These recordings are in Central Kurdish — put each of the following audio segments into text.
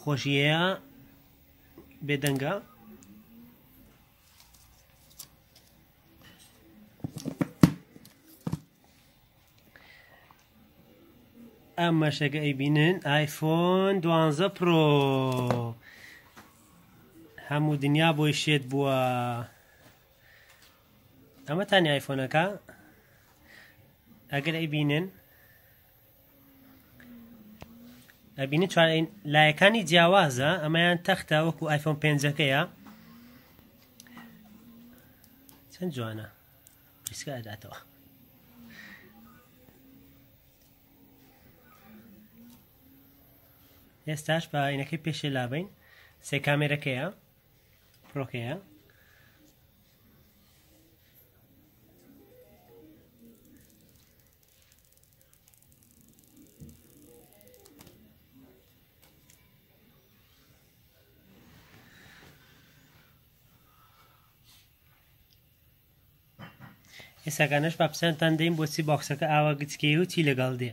خۆشیەیە بێدەنگە ئەم مەشەکە ئەیبینن ئایفۆن دوانزە پرۆ هەموو دنیا بۆی شێت بووە ئەمە تانی ئایفۆنەکە ئەگەر ئەیبینن ئەبینە چوارین لایەکانی جیاوازە ئەمەیان تەختە وەکو ئایفۆن پێنجەکەیە چەند جوانە پرسکە ئەداتەوە ئێستاش بە ئاینەکەی پێشێ لابین سێ کامێرەکەیە پرۆکەیە ئێساگانش بە پسەندتان دەین بۆچی باخچەکە ئاوا گچکەیە و چی لەگەڵ دێ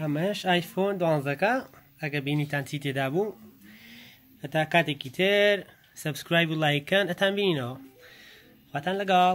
ئەمەش ئایفۆن دوانزەکە ئەگە بینیتان چی تێدا بوو هەتا کاتێکی تر سبسکرایب و لایکەن ئەتان بینینەوە واتان لەگەڵ